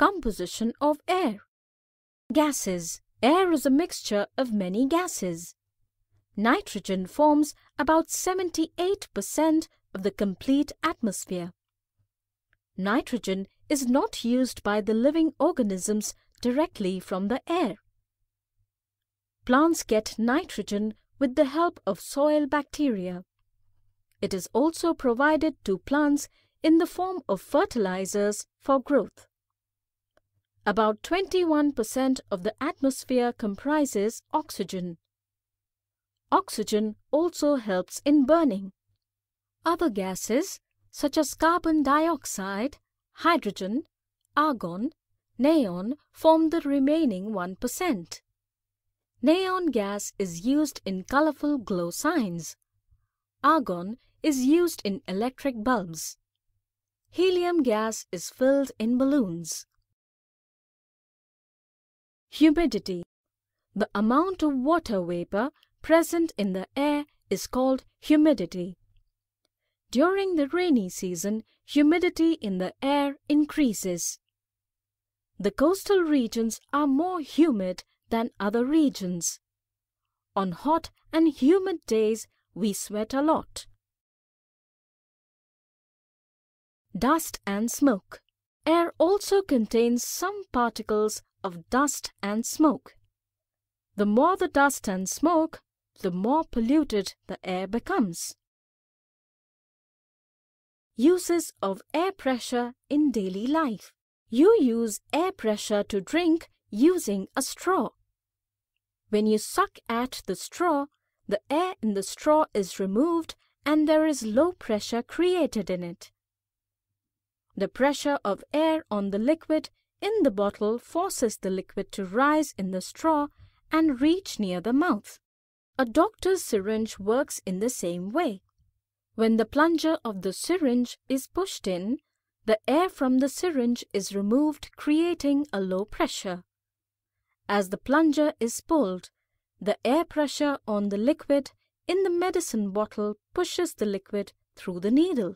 Composition of air. Gases. Air is a mixture of many gases. Nitrogen forms about 78% of the complete atmosphere. Nitrogen is not used by the living organisms directly from the air. Plants get nitrogen with the help of soil bacteria. It is also provided to plants in the form of fertilizers for growth. About 21% of the atmosphere comprises oxygen. Oxygen also helps in burning. Other gases such as carbon dioxide, hydrogen, argon, neon form the remaining 1%. Neon gas is used in colorful glow signs. Argon is used in electric bulbs. Helium gas is filled in balloons. Humidity. The amount of water vapor present in the air is called humidity. During the rainy season, humidity in the air increases. The coastal regions are more humid than other regions. On hot and humid days, we sweat a lot. Dust and smoke. Air also contains some particles of dust and smoke. The more the dust and smoke, the more polluted the air becomes. Uses of air pressure in daily life. You use air pressure to drink using a straw. When you suck at the straw, the air in the straw is removed and there is low pressure created in it. The pressure of air on the liquid in the bottle forces the liquid to rise in the straw and reach near the mouth. A doctor's syringe works in the same way. When the plunger of the syringe is pushed in, the air from the syringe is removed creating a low pressure. As the plunger is pulled, the air pressure on the liquid in the medicine bottle pushes the liquid through the needle.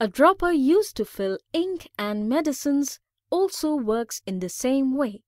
A dropper used to fill ink and medicines also works in the same way.